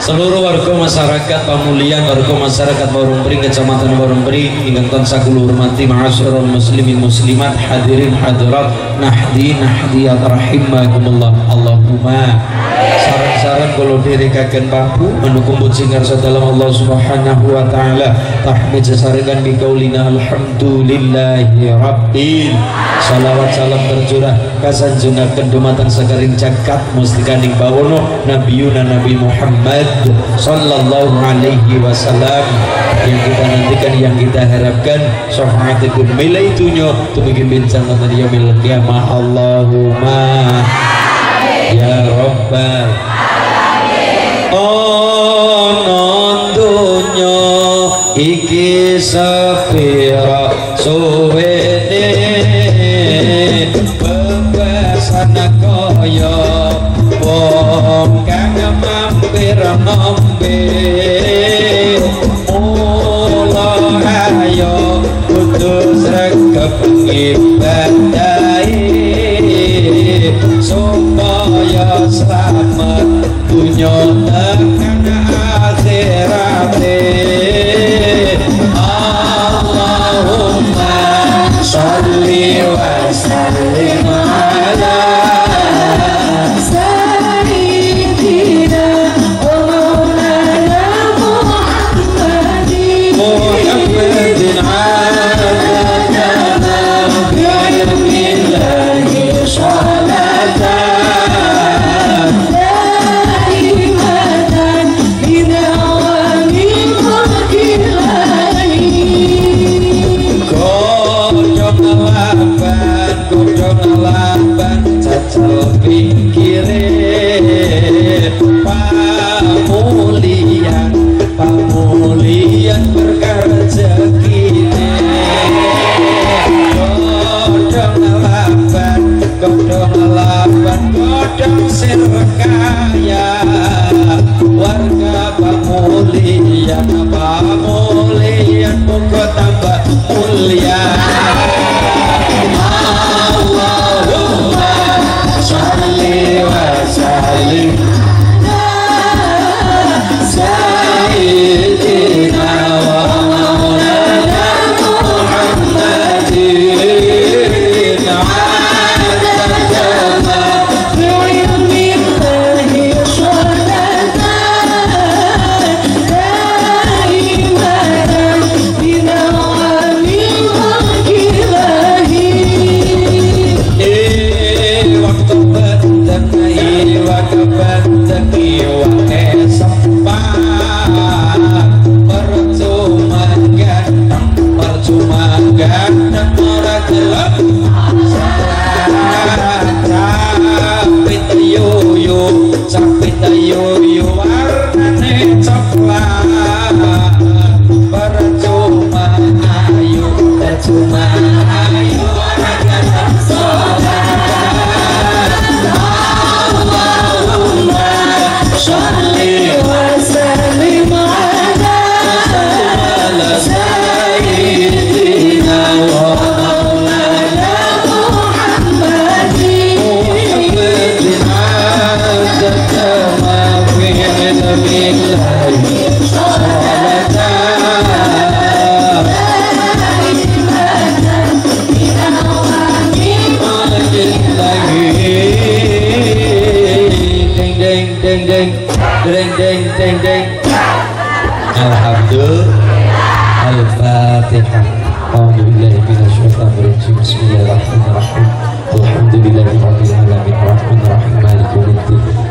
seluruh warga masyarakat Pamulian warga masyarakat Warumpri Kecamatan Warumpri ingkang tansah kula hormati ma'asyiral muslimin muslimat hadirin hadirat nahdi nahdiyat rahimakumullah Allahumma saran-saran kalau diri kagen papu menukung singar dalam Allah subhanahu wa ta'ala. Tahmid sesarikan bikaulina alhamdulillahi rabbil salawat salam tercurah. Kasanjungaken dumateng sekaring jagat mustikaning bawono nabiyuna nabi Muhammad sallallahu alaihi wasallam. Yang kita nantikan yang kita harapkan syafaatipun milai tunyo tumikin bincang wonten yaumil qiyamah. Allahumma ya rabbal ana donya iki sepira suwene bebasan kaya wong kang mampir ngombe mula ayo putus rekep ibadai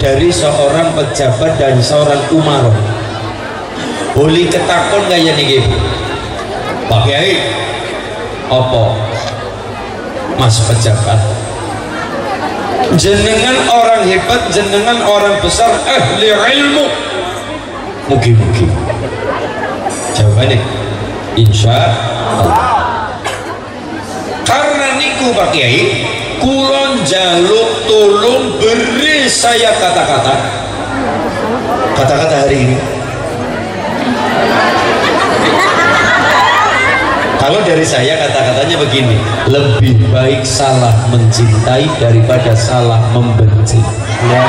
dari seorang pejabat dan seorang umar. Boleh ketakon kayak niki? Pak Kiai apa? Mas pejabat. Jenengan orang hebat jenengan orang besar ahli ilmu. Mugi-mugi. Jawabannya insya Allah. Karena niku Pak Kiai kulon jaluk tolong beri saya kata-kata. Kata-kata hari ini. Kalau dari saya kata-katanya begini lebih baik salah mencintai daripada salah membenci. Ya.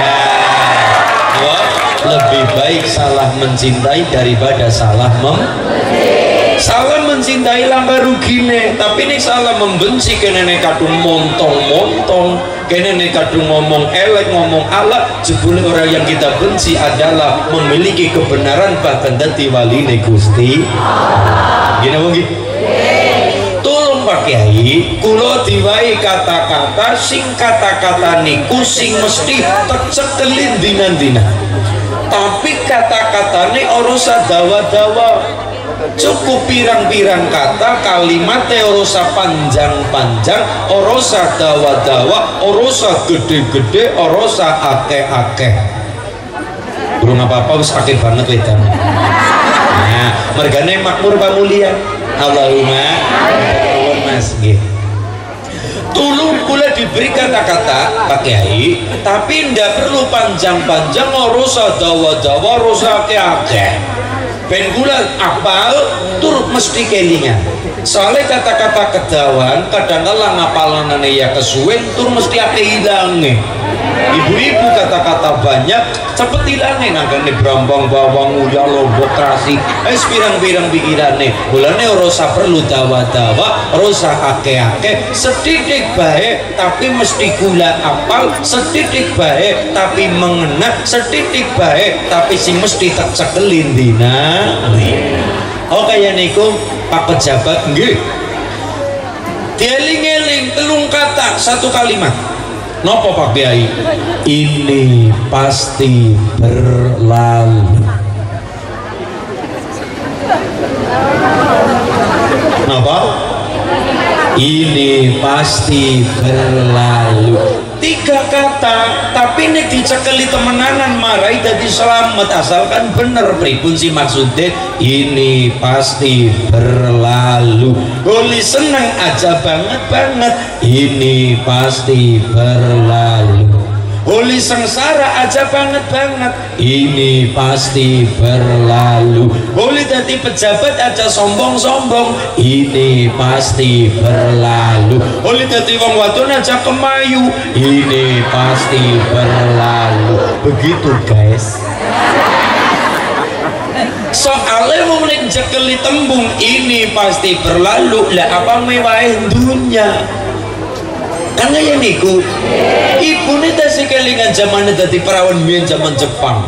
Wah, lebih baik salah mencintai daripada salah membenci salah mencintai langgar rugine tapi ini salah membenci kene kadung montong-montong. Kene kadung ngomong elek ngomong ala jebule orang yang kita benci adalah memiliki kebenaran bahkan dadi waline Gusti. Gini mungkin tolong Pak Kiai kulo diwai kata-kata sing kata-kata niku sing mesti tercekelin dinan-dinan. Tapi kata-katane ora usah dawa-dawa cukup pirang-pirang kata kalimat orosa panjang-panjang orosa dawa-dawa orosa gede-gede orosa ake-ake burung apa-apa wis ake banget wedan nah mergane makmur pamulia Allahumma mas. Tulung pula diberi kata-kata Pak Kiai tapi ndak perlu panjang-panjang orosa dawa-dawa orosa ake-ake ben apal tur mesti kelingan. Soalnya kata-kata kedawan kadang kala ngapalanane ya kesuwen tur mesti ake hilange ibu-ibu kata-kata banyak cepet hilange nangane brambang bawang uya lombok terasi. Eh pirang-pirang pikirane bulane ora perlu dawa-dawa ora ake-ake sedidik baik tapi mesti gula apal. Sedidik baik tapi mengena sedidik baik tapi sing mesti tak cekelin dina oh kayak niku. Pak pejabat nggih. Dieling-eling telung kata satu kalimat Nopo Pak Kiai? Ini pasti berlalu. Napa? Ini pasti berlalu tiga kata tapi ini dicekeli temenanan marai jadi selamat. Asalkan bener pripun sih maksudnya? Ini pasti berlalu. Goli seneng aja banget banget ini pasti berlalu Holi sengsara aja banget banget. Ini pasti berlalu. Holi tadi pejabat aja sombong-sombong. Ini pasti berlalu. Holi tadi wong wadon aja kemayu. Ini pasti berlalu. Begitu guys. Soalnya mau jekeli tembung ini pasti berlalu. Lah apa mewah dunia karena ya niku ibu ini si kelingan zaman dadi perawan biyen zaman Jepang.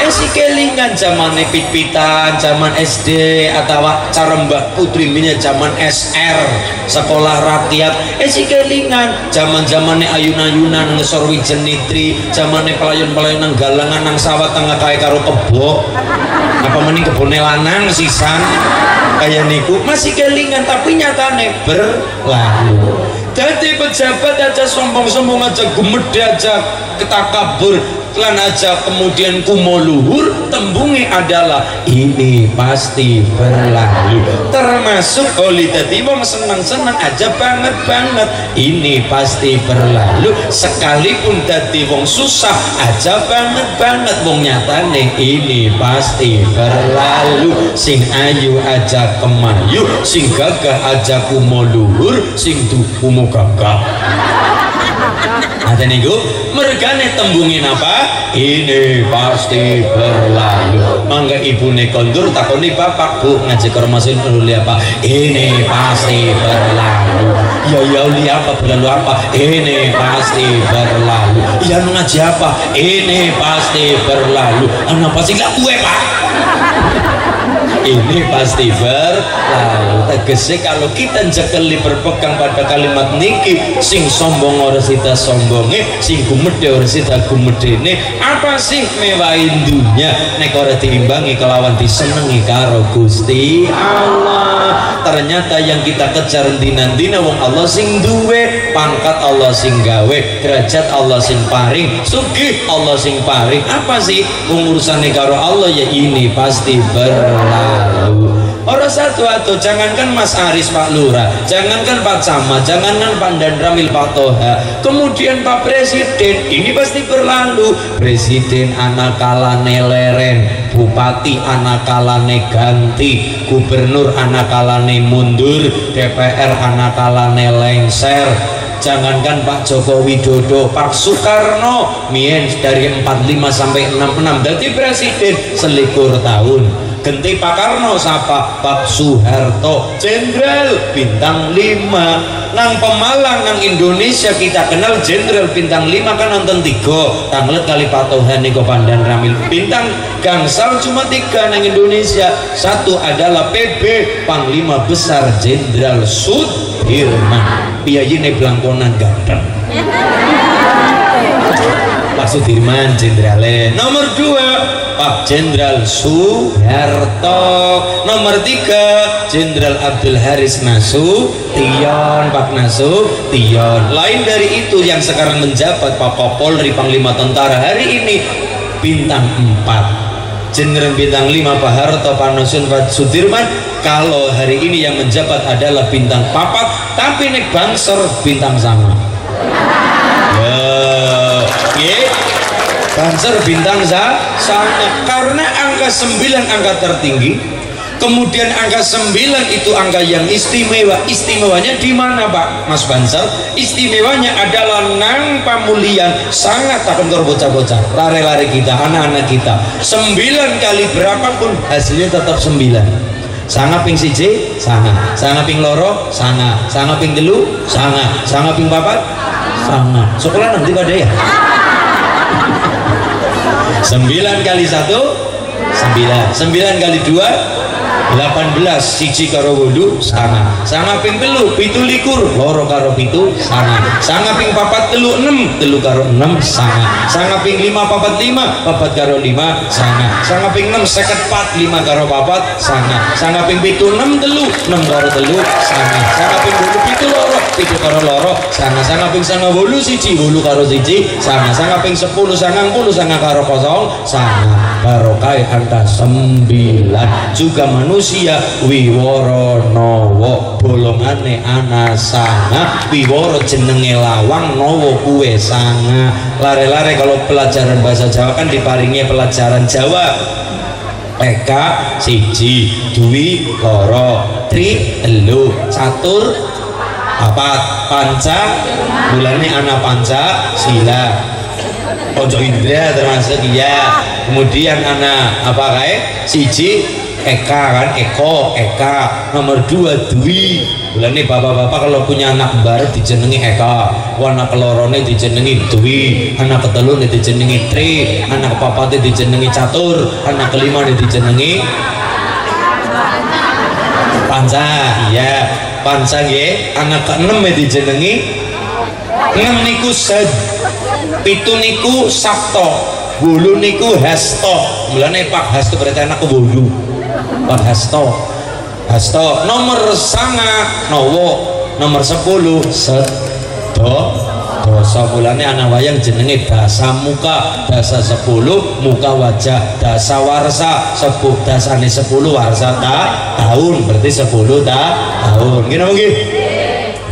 Eh si kelingan zaman pit-pitan zaman SD atau cara mbak putri minya zaman SR sekolah rakyat. Eh si kelingan zaman zamannya ayun-ayunan ngesor wijen nitri zamannya pelayan-pelayan galangan nang sawah tengah kaya karo kebo apa mending kebunnya lanang sisan? Kayak niku masih kelingan tapi nyatane berlalu jadi pejabat aja sombong-sombong aja gumede aja ketakabur lan aja kemudian kumo luhur tembungi adalah ini pasti berlalu. Termasuk oli tadi wong senang-senang aja banget banget ini pasti berlalu. Sekalipun tadi wong susah aja banget banget wong nyatane ini pasti berlalu. Sing ayu aja kemayu sing gagah aja kumo luhur sing gagah ada niku mergane tembungin apa? Ini pasti berlalu. Mangga ibu kondur takoni bapak bu ngaji kormasin dulu apa ini pasti berlalu. Ya ya uli apa? Berlalu apa? Ini pasti berlalu. Ya ngaji apa? Ini pasti berlalu. Anak pasti gak kue pak ini pasti berlalu tegese kalau kita jekeli berpegang pada kalimat niki sing sombong ora sita sombonge sing gumedhe ora sita gumedene apa sih mewahin dunia? Nek ora diimbangi kelawan disenengi karo Gusti Allah. Ternyata yang kita kejar dina-dina wong Allah sing duwe pangkat Allah sing gawe derajat Allah sing paring sugih Allah sing paring. Apa sih urusan karo Allah? Ya ini pasti berlalu orang satu atau jangankan Mas Aris Pak Lurah jangankan Pak Camat jangankan Pak Dan Ramil Pak Toha. Kemudian Pak Presiden ini pasti berlalu. Presiden anak kalane leren Bupati anak kalane ganti Gubernur anak kalane mundur DPR anak kalane lengser. Jangankan Pak Joko Widodo Pak Soekarno mien dari 45 sampai 66 jadi presiden selikur tahun genti Pak Karno sapa Pak Soeharto. Jenderal bintang 5 nang Pemalang nang Indonesia kita kenal jenderal bintang 5 kan nonton tiga. Tanglet kali Pak Tohan Niko Pandan Ramil. Bintang gangsal cuma tiga nang Indonesia. Satu adalah PB Panglima Besar Jenderal Sudirman. Piyayine blangkonan ganteng Pak Sudirman Jenderale nomor dua Pak Jenderal Soeharto. Nomor tiga Jenderal Abdul Haris Nasution Pak Nasution lain dari itu yang sekarang menjabat Pak Kapolri Panglima Tentara hari ini bintang 4 Jenderal bintang 5 Pak Harto Pak Nasution Pak Sudirman. Kalau hari ini yang menjabat adalah bintang papat tapi nek banser bintang sama banser bintang za sama karena angka 9 angka tertinggi kemudian angka 9 itu angka yang istimewa. Istimewanya di mana Pak? Mas Banser istimewanya adalah nang pamulian. Sangat takkan kor bocah-bocah. Lari-lari kita anak-anak kita. 9 kali berapapun hasilnya tetap 9 sanga ping siji sanga sanga ping loro sanga sanga ping telu sanga sanga ping papat sanga sekolah nanti pada ya sembilan kali satu sembilan. Sembilan kali dua 18 siji karo wolu sanga sanga ping telu pitu likur loro karo pitu sanga sanga ping papat telu enam telu karo enam sanga sanga ping lima papat lima papat karo lima sanga sanga ping enam seket pat lima karo papat sanga sanga ping pitu enam telu enam karo telu sanga sanga ping wolu pitu loro pitu karo loro sanga sanga ping sanga wolu siji wolu karo siji sanga sanga ping sepuluh sangang puluh sanga karo kosong sanga barokai angka sembilan. Juga manusia wiworo nowo bolongane ana sanga wiworo jenenge lawang nowo kue sanga lare-lare kalau pelajaran bahasa Jawa kan diparingi pelajaran Jawa. PK siji dwi loro tri telu catur papat panca. Bulannya anak panca sila. Ojo Indra termasuk ya kemudian anak apa kayak siji Eka kan Eko Eka. Nomor dua Dwi. Bulan ini bapak-bapak kalau punya anak baru dijenengi Eka. Warna kelorone dijenengi Dwi. Anak ketelur dijenengi Tri. Anak papatnya dijenengi Catur. Anak kelima dijenengi Panca iya. Panca ya anak keenam dijenengi enam niku sed. Pitu niku sabto. Bulu niku hasto. Mulane pak hasto berarti anak bulu pak hasto. Hasto nomor sanga nowo. Nomor sepuluh sedo dosa bulane anak wayang jenenge dasa muka. Dasa sepuluh muka wajah. Dasa warsa sepuh dasane sepuluh warsa ta tahun berarti sepuluh ta tahun gini mungkin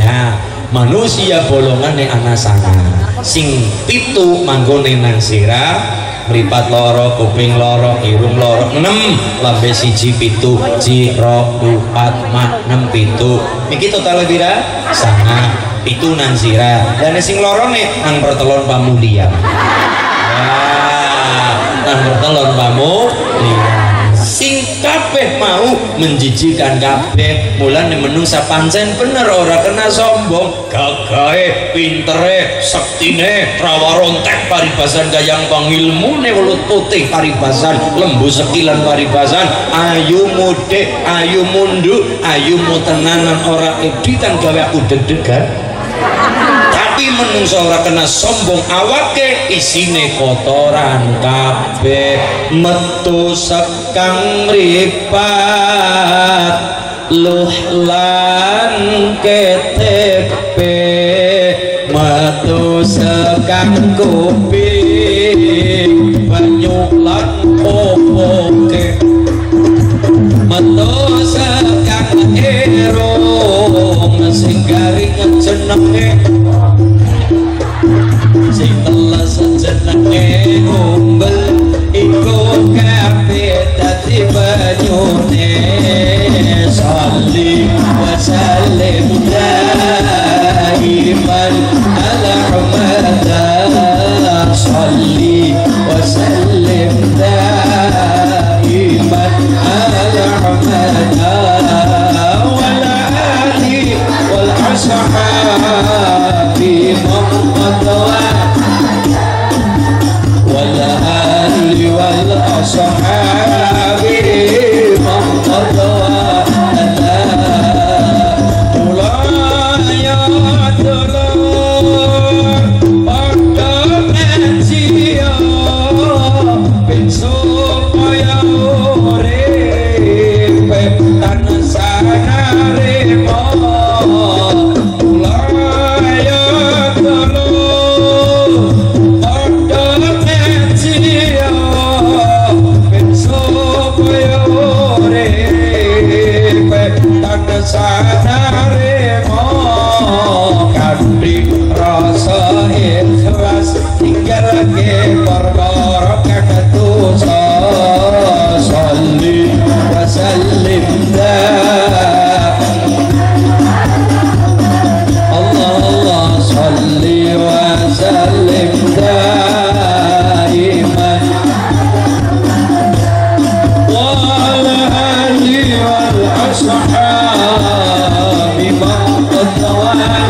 nah manusia bolongan yang anak sana sing pitu manggone nang sira meripat loro kuping loro irung loro enam lambe siji pitu jiro dupat mak enam pitu. Iki total pira sana pitu nang sira. Dan sing loro nih nang pertelon pamulian Wah, nang pertelon pamulian kabeh mau menjijikan kabeh. Mulane menungsa pancen bener ora kena sombong. Gagahe pintere sektine rawarontek paribasan gayang pangilmune welut putih paribasan lembu sekilan paribasan. Ayu mude ayu mundu ayu mutenanan ora editan gawe aku deg-degan. Tapi menungso ora kena sombong awake isine kotoran kabeh metu sekang ripat luh lan ketep metu sekang kuping. Banyu lan popoke metu sekang erong. Sing garing jenenge Yeah.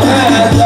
Yeah.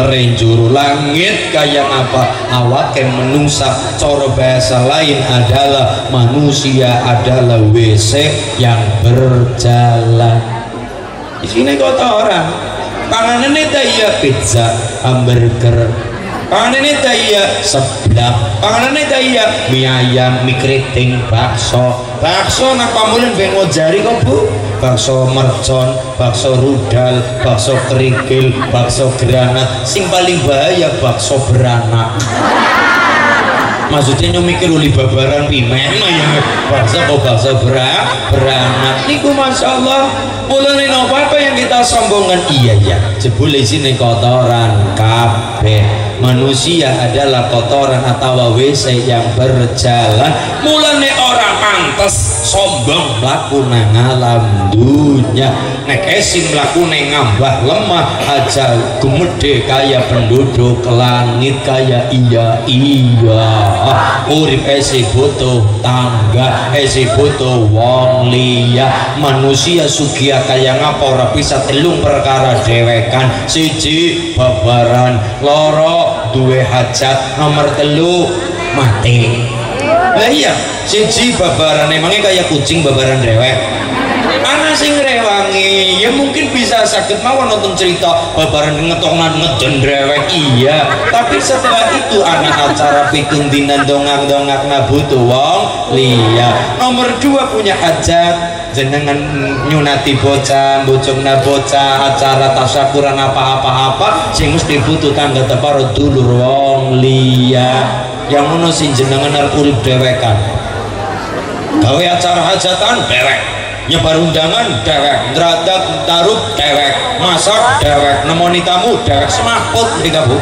Pintere juru langit kaya apa? Awake menungsa. Cara bahasa lain adalah manusia adalah WC yang berjalan. Di sini kotoran panganannya daya pizza hamburger. Panganannya daya seblak. Panganannya daya mie ayam mie keriting bakso. Bakso napa bengok jari kok bu bakso mercon, bakso rudal, bakso kerikil, bakso granat. Sing paling bahaya bakso beranak. Maksudnya nyo mikir uli babaran pimen. Mah ya bakso kok bakso berak beranak. Niku masya Allah mulai nopo apa yang kita sombongkan? Iya ya jebule sini kotoran kabeh manusia adalah kotoran atau WC yang berjalan. Mulai orang pantas sombong melaku nang alam dunia nek esin melaku neng ngambah lemah aja gemede kaya penduduk langit kaya iya iya. Urip esi butuh tangga esi butuh wong liya. Manusia sugia kaya ngapa ora bisa telung perkara dewekan siji babaran. Loro duwe hajat. Nomor telu mati. Lah iya siji babaran emangnya kayak kucing babaran dewek. Anak sing rewangi ya mungkin bisa sakit mawon nonton cerita babaran ngetoknan ngejendrewek iya tapi setelah itu anak acara pikun dinan dongak dongak butuh wong. Liya nomor dua punya hajat. Jenengan nyunati bocah bocongna bocah acara tasyakuran apa-apa-apa sing mesti butuh tangga teparo dulur wong. Liya yang ngono sing jenengan arep urip dewekan gawe acara hajatan dewek nyebar undangan dewek ndradak taruh dewek masak dewek nemoni tamu dewek semaput di kabu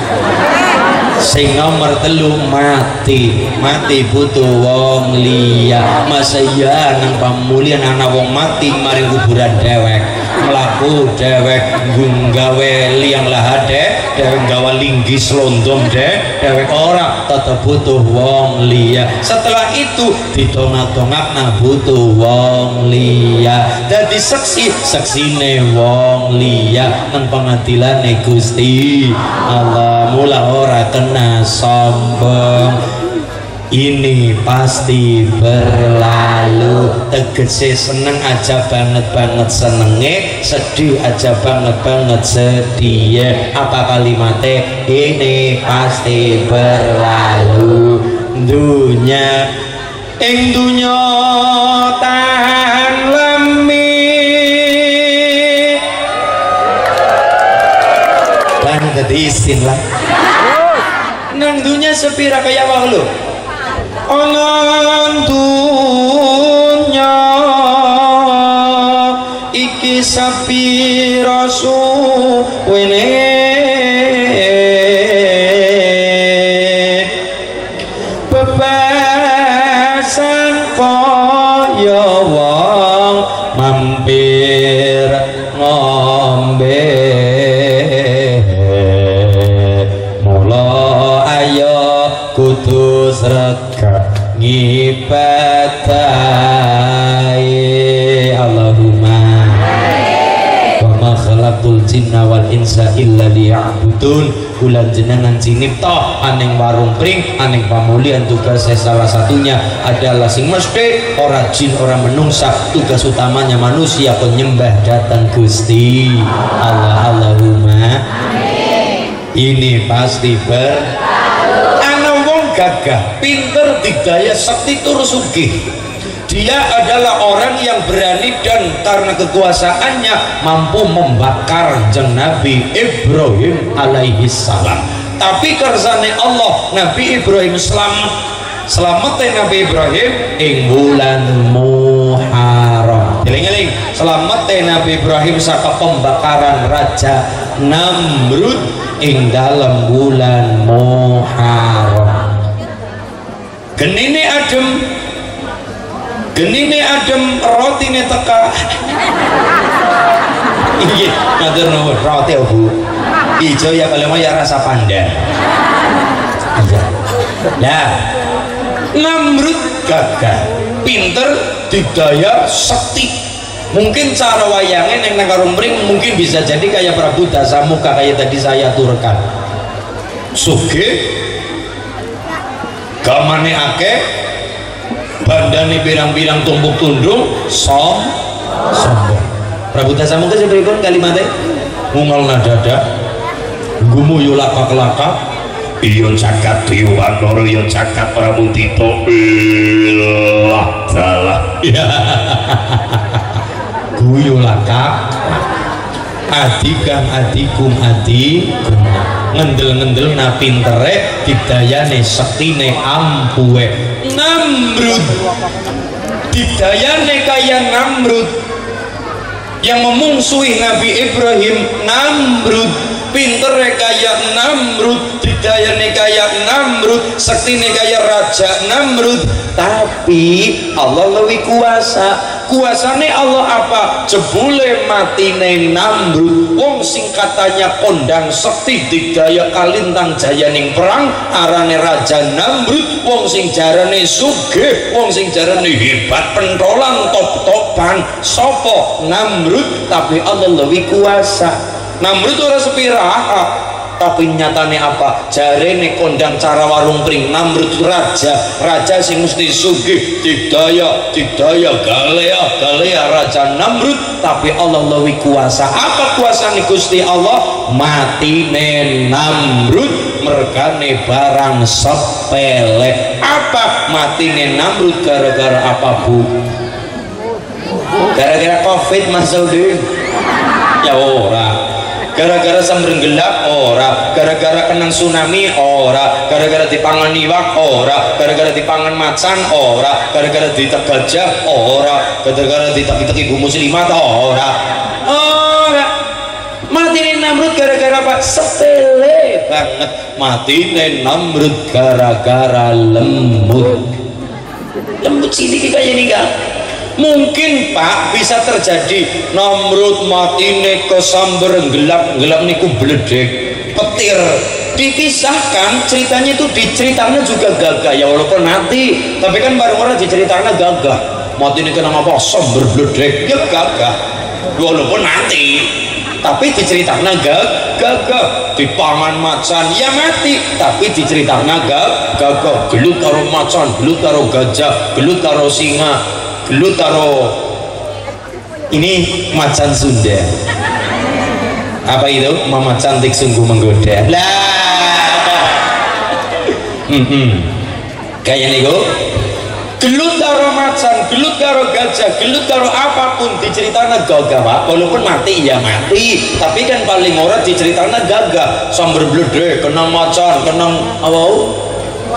sing nomor telu mati. Mati butuh wong liya. Masa iya nang pamulian anak wong mati mari kuburan dewek melaku dewek nggawe liang lahade dewek gawa linggis londong de dewek ora tetep butuh wong liya. Setelah itu ditongak-tongak nah butuh wong liya. Jadi seksi seksine wong liya nang pengadilan Gusti. Allah mula ora kena sombong ini pasti berlalu. Tegese seneng aja banget banget senenge. Sedih aja banget banget sedih. Apa kalimatnya ini pasti berlalu. Dunia ing dunya tahan lemi. Isin lah. Nang dunia sepira kaya wah lu sapi rasul wene khalaqtul jinna wal insa illa liya'budun. Bulan jenengan cinipta aning warung pring aning pamulian tugas salah satunya adalah sing mesti ora jin ora menungsa tugas utamanya manusia penyembah datang Gusti. Allah Allahumma. Ini pasti ber ana wong gagah pinter digaya sakti tur sugih dia adalah orang yang berani dan karena kekuasaannya mampu membakar jeng Nabi Ibrahim alaihi salam. Tapi kersane Allah Nabi Ibrahim selam selamatnya Nabi Ibrahim? Ing bulan Muharram. Eling-eling. Selamatnya Nabi Ibrahim saka pembakaran Raja Namrud ing dalam bulan Muharram. Genine adem genine adem rotine teka. Iya matur nuwun roti Bu ijo ya kalau mau ya rasa pandan. Nah Namrud gagah pinter didaya sakti mungkin cara wayangnya yang nang ring mungkin bisa jadi kayak Prabu Dasamuka kayak tadi saya turkan suge. Gamane akeh bandane birang-birang tumbuk tundung som sombong. Prabu Dasamuka seberikut kalimatnya mungal nadada gumu yulaka kelaka iya cakat dewa noro iya cakat prabu tito. Ilah salah guyu adi kang adikum adi ngendel-ngendel na pintere didayane sektine ampuwe Namrud. Didayane kaya Namrud. Yang memungsuhi Nabi Ibrahim Namrud. Pintere kaya Namrud didayane kaya Namrud sektine kaya Raja Namrud. Tapi Allah lebih kuasa kuasane Allah apa? Jebule matine Namrud. Wong sing katanya kondang sekti digaya kalintang jayaning perang arane Raja Namrud. Wong sing jarane sugih wong sing jarane hebat pentolan top-topan. Sopo? Namrud. Tapi Allah lebih kuasa. Namrud ora sepira tapi nyatane apa? Jarene kondang cara warung pring Namrud raja. Raja sing mesti sugih didaya didaya galea galea raja Namrud. Tapi Allah lebih kuasa. Apa kuasane Gusti Allah? Matine Namrud mergane barang sepele. Apa matine Namrud gara-gara apa bu? Gara-gara covid mas Saudi ya ora gara-gara sambar gelap ora. Gara-gara kenang tsunami ora. Gara-gara dipangan iwak ora. Gara-gara dipangan macan ora. Gara-gara ditek gajah ora. Gara-gara ditek ibu muslimat ora. Ora. Mati nih Namrud gara-gara apa? sepele banget. Mati nih Namrud gara-gara lembut. Lembut sini kayak ini kan mungkin pak bisa terjadi. Namrud mati nih kesamber gelap gelap niku beledek petir. Dikisahkan ceritanya itu diceritakan juga gagah ya walaupun nanti tapi kan baru orang diceritakan gagah. Mati nih kena apa? Samber beledek ya gagah. Walaupun nanti tapi diceritakan gag gagah. Dipangan macan ya mati tapi diceritakan gag gagah. Gelut karo macan gelut karo gajah gelut karo singa gelut karo ini macan Sunda. Apa itu? Mama cantik sungguh menggoda. Lah hmm, hmm. kayak gelut karo macan, gelut karo gajah, gelut karo apa pun diceritakan gagah pak. Walaupun mati ya mati. Tapi kan paling ora diceritakan gagah. Sambar bledek kena macan kena apa?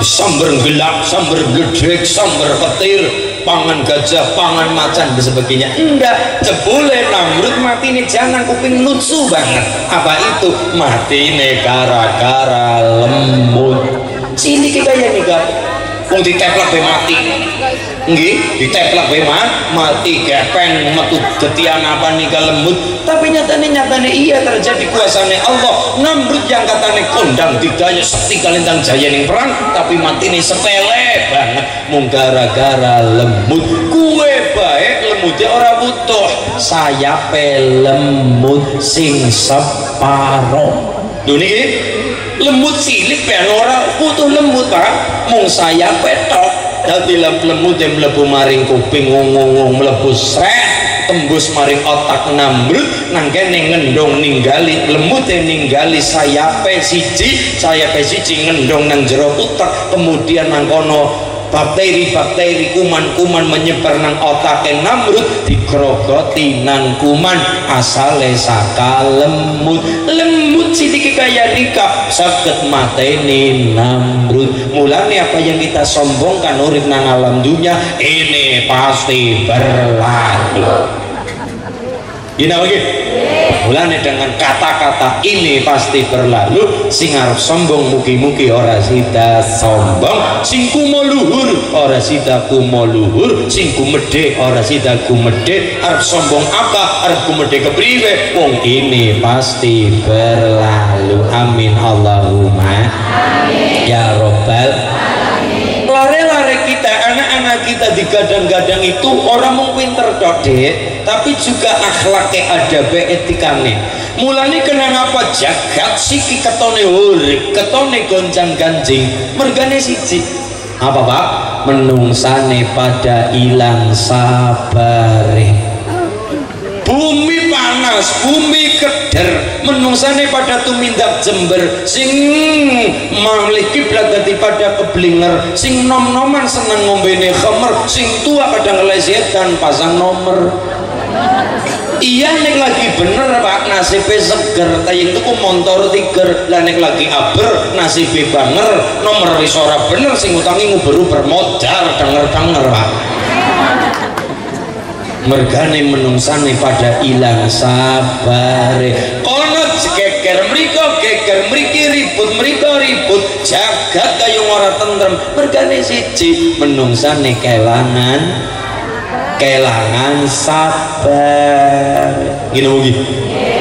Sambar gelap sambar bledek sambar petir pangan gajah pangan macan dan sebagainya. Enggak jebule namrud mati nih jangan kuping nutsu banget. Apa itu? Mati nih gara-gara lembut. Sini kita ya nih kak wong diteplak mati nggih diteplak be mati gepeng metu getian apa nih lembut. Tapi nyatane nyatane iya terjadi kuasane Allah. Namrud yang katane kondang didaya sekti kalintang jaya ning perang tapi mati nih sepele banget. Mung gara-gara lembut. Kue baik lembutnya ora butuh. Saya lembut sing separo. Duh niki lembut silik ben ora butuh lembut Pak. Mung saya petok dadi lembut yang mlebu maring kuping ngomong mlebu sret tembus maring otak nambrut nang kene ngendong ninggali lembut yang ninggali sayape siji sayape siji ngendong nang jero utak kemudian nang kono bakteri-bakteri kuman-kuman menyebar nang otake Namrud digrogoti nang kuman. Asale saka lemut lemut sidik kaya nikah sakit mateni Namrud. Mulane apa yang kita sombongkan urip nang alam dunia ini pasti berlalu Gini lagi mulane dengan kata-kata ini pasti berlalu. Sing arep sombong mugi-mugi ora sida sombong. Sing kumo luhur ora sida kumo luhur. Sing kumedhe ora sida kumedhe arep sombong apa? Arep kumedhe kepriwe? Wong ini pasti berlalu. Amin. Allahumma. Amin ya robbal lare-lare kita anak-anak kita digadang-gadang itu orang mau pinter tapi juga akhlaknya ada etikane. Mulanya kenapa jagat siki ketone urip ketone gonjang ganjing. Mergane siji. Apa pak? Menungsane pada ilang sabare bumi panas bumi keder menungsane pada tumindak jember sing malih kiblat dadi pada keblinger sing nom-noman seneng ngombene khamer sing tua kadang ngelesetan pasang nomor iya nek lagi bener pak nasibnya seger tayang tuku motor tiger. Lah nek lagi aber nasibnya banger nomor wis ora bener sing utangi nguberu bermodal denger-denger pak mergane menungsane pada ilang sabare. Kono geger mriko geger mriki ribut mriko ribut. Jagat kaya ora tentrem. Mergane siji menungsane kelangan kelangan sabar gini mugi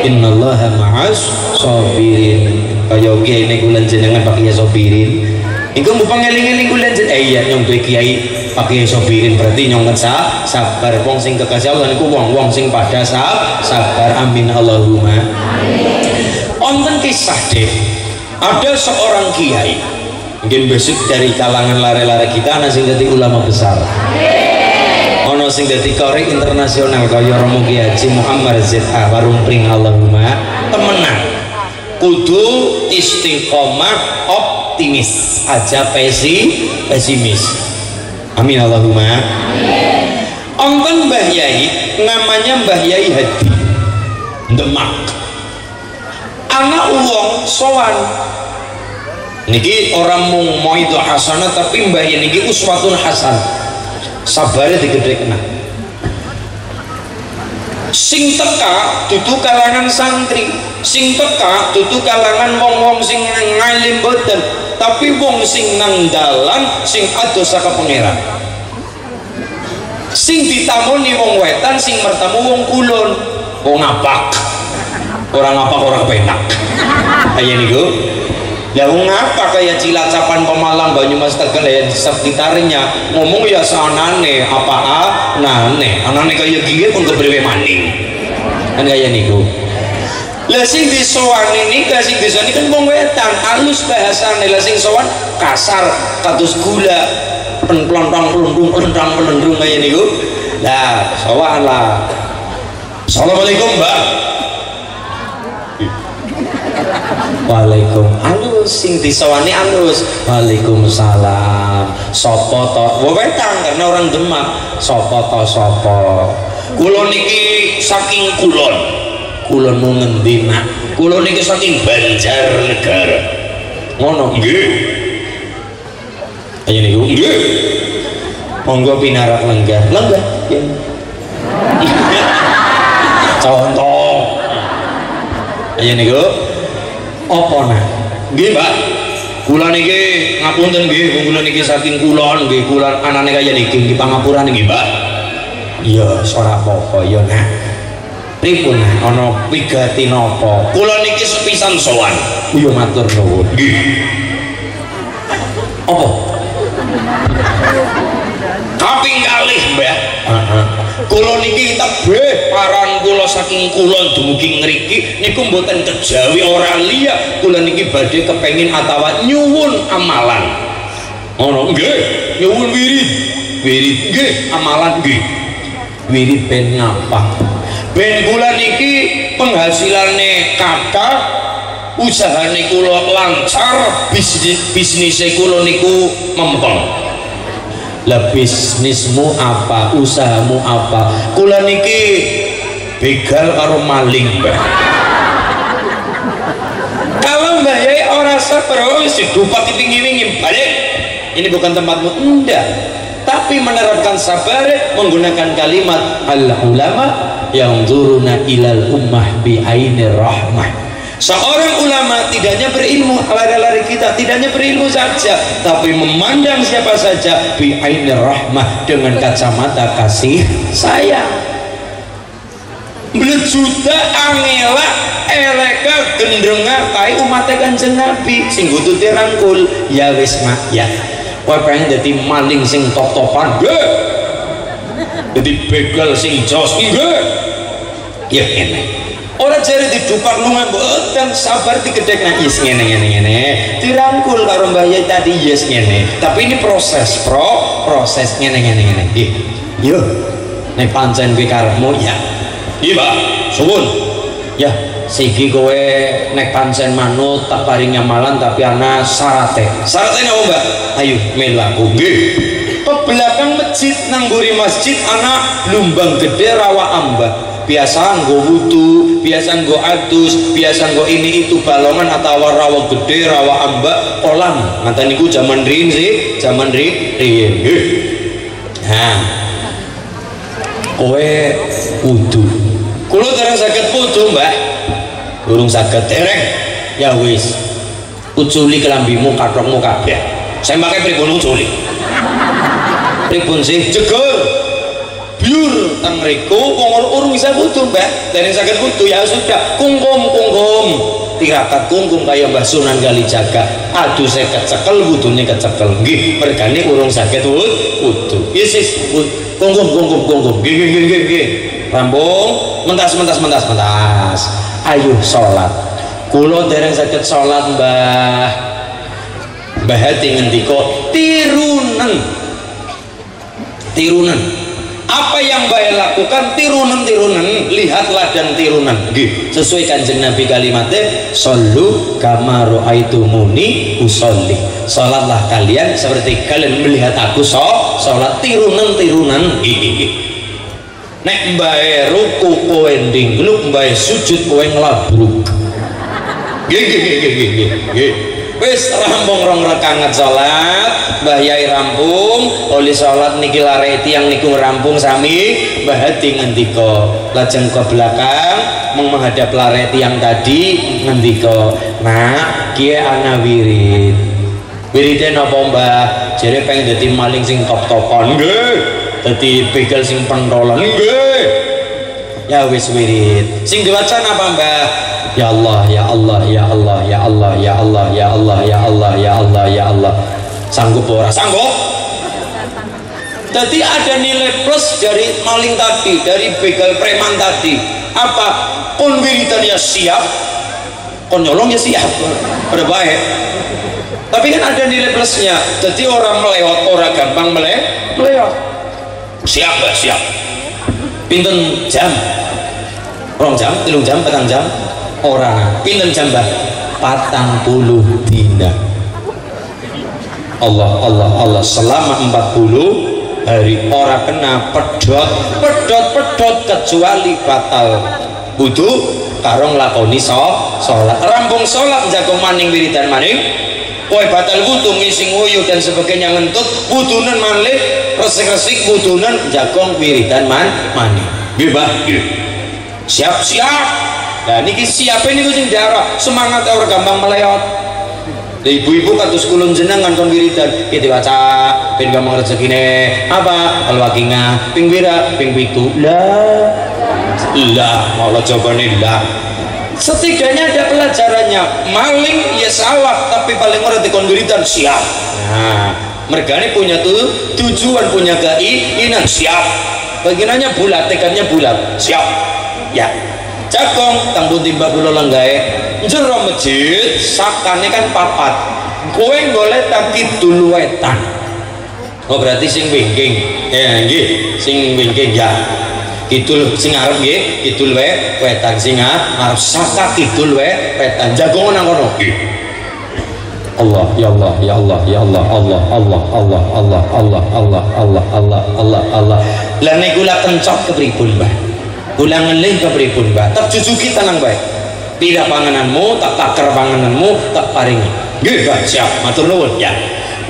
innallaha ma'as sabirin. Kaya ini kulan jenengan pakai sabirin Iku mau pangeling-eling kulan jen eh iya nyong tuh kiai. Pakai sobirin berarti nyong sa sabar wong sing kekasih Allah niku wong-wong sing pada sab sabar. Amin Allahumma. Onten kisah deh ada seorang kiai mungkin besok dari kalangan lare-lare kita ana sing dadi ulama besar. Ono sing dadi korek internasional kaya Romo Ki Haji Muhammad ZA warung pring Allahumma. Temenan. Kudu istiqomah optimis. Aja pesi pesimis. Amin Allahumma. Onten Mbah Yai namanya Mbah Yai Hadi. Demak anak uang sowan. Niki orang mung mau itu hasanah tapi mbah niki uswatun hasan. Sabarnya digedhe kena sing teka dudu kalangan santri. Sing teka dudu kalangan wong-wong sing ngalim boten tapi wong sing nang dalan sing ado saka pangeran. Sing ditamoni wong wetan sing mertamu wong kulon. Wong ngapak orang ngapak orang penak. Kayak niku. Ya wong ngapa kayak cilacapan pemalang Banyumas Tegal ya sekitarnya. Ngomong ya sanane apa a nane anane kayak gini pun kebriwe maning. Kan kayak niku lah sing disowan ini sing disowan ini kan wong wetan halus bahasane. Lah sing kasar kados gula penplontong pelundung pelundang pelundung kayak niku lah sowan lah. Assalamualaikum mbak. Waalaikum. Alus sing disawani alus Waalaikumsalam. Sopo to? Wetan karena orang Demak. Sopo to sopo. Kulon niki saking kulon Kulon mau ngendi nak? Kulon niki saking Banjarnegara Ngono? Nggih. Ayo niku nggih. Monggo pinarak lenggah. Lenggah ya. Contoh. Ayo niku. Apa nak? Nggih Mbak. Kula niki ngapunten nggih. Kula niki saking kulon nggih. Kula anane kaya niki nggih pangapura nggih Mbak. Iya ora apa-apa ya nak pripun ana wigati napa kula niki sepisan sowan. Iya matur nuwun. Nggih. Apa? Kaping kalih Mbak. Heeh. Kula niki tebih paran kula saking kulon dumugi ngriki niku mboten kejawi ora liya. Kula niki badhe kepengin atawa nyuwun amalan. Ngono nggih. Nyuwun wirid. Wirid. Nggih amalan nggih. Wirid ben ngapa ben kula niki penghasilane kata usahane kula lancar bisnis bisnise kula niku mempeng. Lah bisnismu apa usahamu apa? Kula niki begal karo maling kalau mbak Yai orang sabar si dupak tinggi-tinggi balik ini bukan tempatmu. Enggak tapi menerapkan sabar menggunakan kalimat al ulama yang turuna ilal ummah bi ainir rahmah. Seorang ulama tidaknya berilmu lari-lari kita tidaknya berilmu saja tapi memandang siapa saja bi ainir rahmah dengan kacamata kasih sayang. Blejuta angela eleka gendrenga kai umatnya kanjeng Nabi sing rangkul ya wis mak ya. Kowe pengen dadi maling sing top-topan dadi begal sing jos nggih ya enak. Orang jari didupak lunga mboten. Sabar digedek nah yes ngene ngene ngene. Dirangkul karo Mbah Yai tadi yes ngene. Tapi ini proses pro proses ngene ngene ngene. Yo. Nek pancen kuwi karepmu ya. Iya Mbak suwun. Ya siki kowe nek pancen manut tak paring amalan tapi ana syarate syarate apa Mbak? Ayo melaku nggih ke belakang masjid nang guri masjid anak lumbang gede rawa ambak biasa nggo wudu biasa nggo adus biasa nggo ini itu balongan atau rawa gede rawa ambak kolam nanti niku zaman rin sih zaman rin rin nah. Kowe wudu. Kulo terang sakit wudu mbak. Burung sakit tereng ya wis. Uculi kelambimu katokmu kabeh. Saya pakai pribun uculi pribun sih? Jeger. Biur. Tang reko wong urung bisa butuh mbak dari sakit butuh ya sudah. Kungkum kungkum. Tirakat kungkum kaya mbah sunan gali jaga aduh saya kecekel butuhnya kecekel. Gih mergane urung sakit wud butuh yesus kungkum kungkum kungkum. Gih gih gih gih gih rambung. Mentas mentas mentas mentas. Ayo sholat. Kulo dereng sakit sholat mbah. Mbah hati ngendiko tirunan tirunan. Apa yang baik lakukan? Tirunan-tirunan lihatlah dan tirunan. Gih. sesuai kanjeng Nabi kalimatnya sallu kama muni usolli. Salatlah kalian seperti kalian melihat aku so salat tirunan-tirunan nek mbae ruku kowe ndingkluk mbae sujud kowe nggih wis rampung rong rekangan salat Mbah rampung oleh salat niki lare yang niku rampung sami Mbah Hadi ngendika. Lajeng ke belakang menghadap lare yang tadi ngendika. Nak kiye ana wirid? Wiride napa Mbah? Jere pengen dadi maling sing top-topan nggih. Dadi begal sing pentolan nggih. Ya wis wirid. Sing diwaca apa mbak ya Allah ya Allah ya Allah ya Allah ya Allah ya Allah ya Allah ya Allah ya Allah. Sanggup ora? Sanggup. Jadi ada nilai plus dari maling tadi dari begal preman tadi. Apa? Kon ya siap kon ya siap. Pada baik. Tapi kan ada nilai plusnya. Jadi orang melewat orang gampang mele melewat. Siap mbak siap. Pinten? Jam. Rong jam telung jam petang jam orang pinten jam mbak patang puluh dina Allah Allah Allah selama 40 hari orang kena pedot pedot pedot kecuali batal butuh karo nglakoni so, sholat. Rampung sholat jago maning wiridan maning. Woi batal wudu ngisi nguyu dan sebagainya ngentut wudunan manlih resik-resik wudunan jagong wiridan man mani bebas siap siap nah niki siap ini kucing darah semangat orang gampang meleot. Ibu-ibu kados kulun jenengan kon wiridan. Kita baca ben gampang apa? Alwakinga ping wira? Ping lah. Lah malah jawabannya lah. Setidaknya ada pelajarannya. Maling ya salah. Tapi paling ora dikon wiridan siap. Nah mereka ini punya tuh tujuan punya keinginan siap. Baginanya bulat tekadnya bulat. Siap. Ya cakong tanggung timba bulo langgae jero masjid sakane kan papat kowe golek tak kidul wetan oh berarti sing wingking ya nggih sing wingking ya kidul sing arep nggih kidul we wetan sing arep saka kidul we wetan jagongan nang kono Allah ya Allah ya Allah ya Allah Allah Allah Allah Allah Allah Allah Allah Allah Allah Allah lah nek kula kencok kepripun Mbah kula ngelih kepripun Mbah tak jujuki tenang bae tidak pangananmu tak takar pangananmu tak paringi. Nggih siap. Matur nuwun. Ya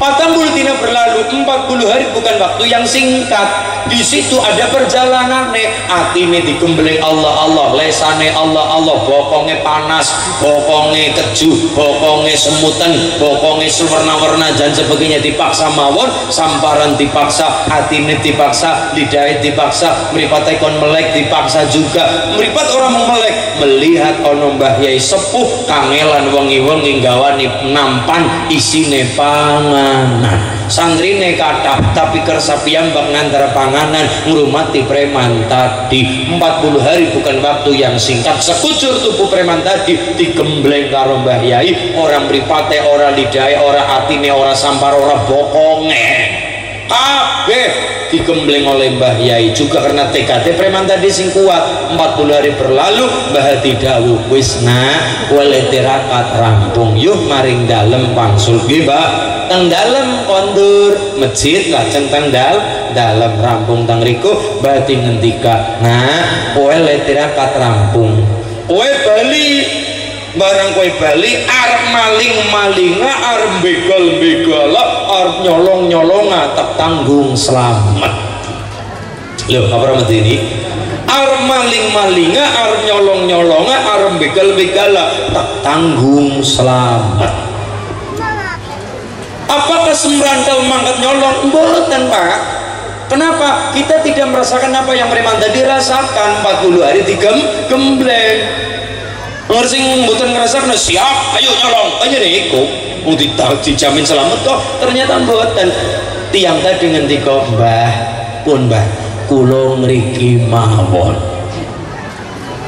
Patang puluh dina berlalu 40 hari bukan waktu yang singkat. Di situ ada perjalanan nih hati ini dikembeleng Allah Allah lesane Allah Allah bokongnya panas bokongnya keju bokongnya semutan bokongnya sewarna-warna dan sebagainya dipaksa mawon samparan dipaksa hati ini dipaksa lidahnya dipaksa meripat ekon melek dipaksa juga. Meripat orang mau melek melihat ono mbah yai sepuh kangelan wengi-wengi gawani nampan isine pangan panganan. Santrine kathah tapi kersa piyambak ngantara panganan ngurumati preman tadi. 40 hari bukan waktu yang singkat. Sekujur tubuh preman tadi digembleng karo Mbah Yai. Orang mripate ora lidahe ora atine ora sampar ora bokonge kabeh digembleng oleh Mbah Yai juga karena TKT preman tadi sing kuat. 40 hari berlalu Mbah Hadi dawuh wis nak wale tirakat rampung. Yuk maring dalem pangsul Mbak? Teng dalem kondur masjid lajeng teng dal dalem rampung teng riku berarti ngendika nah kowe le tirakat rampung. Kowe bali barang kowe bali arep maling malinga arep begal begala arep nyolong nyolonga tak tanggung selamat. Lho apa ini? Arep maling malinga arep nyolong nyolonga arep begal begala tak tanggung selamat. Apakah semrangkal mangkat nyolong? Mboten pak. Kenapa? Kita tidak merasakan apa yang preman tadi rasakan. 40 hari digem gembleng Ngersing mboten ngrasakno siap, ayo nyolong. Aja deh iku. Mau dijamin selamat kok. Ternyata mboten. Tiang tadi ngendika, "Mbah, pun Mbah, kula ngriki mawon."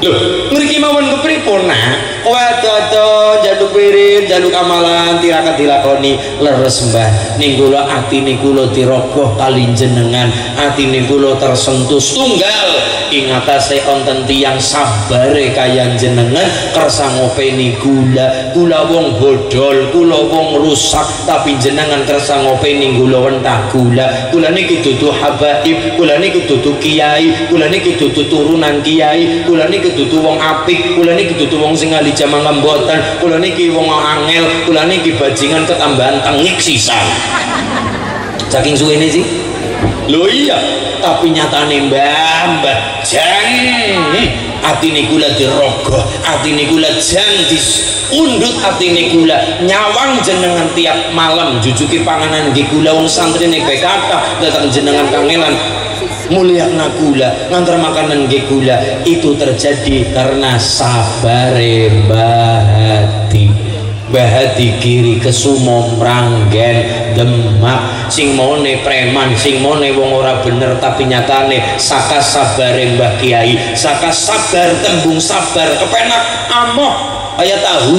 Loh, ngriki mawon kepripun nak? Ado jaluk wirid, jaluk amalan tirakat dilakoni leres Mbah. Ning kula atine kula dirogoh kali jenengan, atine kula tersentuh tunggal ing atase wonten tiyang sabare kaya jenengan kersa ngopeni gula, kula wong bodol, kula wong rusak tapi jenengan kersa ngopeni gula wentah gula. Kula niki dudu habaib, kula niki dudu kiai, kula niki dudu turunan kiai, kula niki dudu wong apik, kula niki dudu wong sing Mangga mboten kula niki wong angel kula niki bajingan ketambahan tengik sisan. Saking suwene sih. Lho iya tapi nyatane mbah mbah jan atine kula dirogoh atine kula jan disundut atine kula nyawang jenengan tiap malam jujuki panganan nggih kula wong santrine bae datang jenengan kangelan mulia kula ngantar makanan nggih kula itu terjadi karena sabare mbah hati Bahati kiri kesumo mranggen demak. Sing mone preman sing mone wong ora bener tapi nyatane saka sabare Mbah Kiai saka sabar tembung sabar kepenak amoh. Kaya tahu?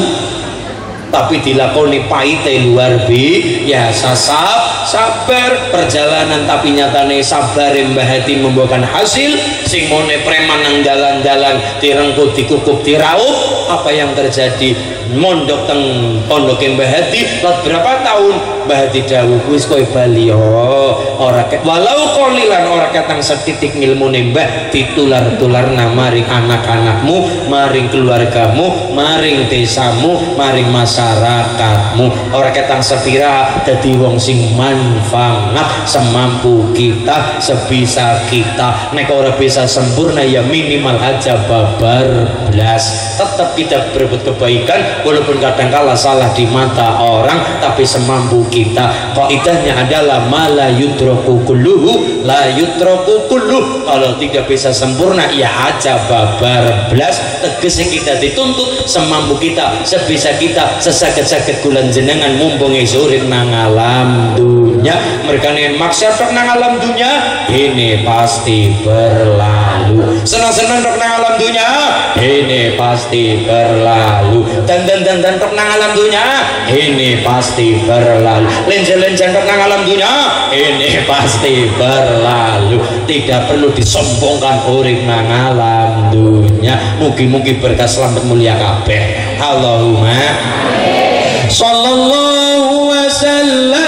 Tapi dilakoni pahite luar biasa sab sabar perjalanan tapi nyatane sabar mbah hati membuahkan hasil. Sing mone preman nang dalan-dalan direngkut dikukup diraup. Apa yang terjadi? Mondok teng pondok mbah hati lot berapa tahun mbah hati wis kowe bali ora walau kolilan ora ketang setitik ilmu mbah. Ditular-tular maring anak-anakmu maring keluargamu maring desamu maring masyarakatmu ora ketang sepira dadi wong sing manfaat semampu kita sebisa kita. Nek ora bisa sempurna ya minimal aja babar belas tetap kita berbuat kebaikan walaupun kadang kala salah di mata orang tapi semampu kita. Kaidahnya adalah mala yutroku kulluhu la yutroku kulluh. Kalau tidak bisa sempurna ya aja babar belas tegesnya kita dituntut semampu kita sebisa kita sesakit-sakit bulan jenengan mumpung surip nang alam dunia. Mereka nih maksud tok nang alam dunia ini pasti berlalu. Senang-senang tok nang alam dunia ini pasti berlalu. Dan dan dan dan nang alam dunia ini pasti berlalu. Lenjen-lenjen tok nang alam dunia ini pasti berlalu. Tidak perlu disombongkan urip nang alam dunia. Mugi-mugi berkah selamat mulia kabeh. Allahumma sallallahu wasallam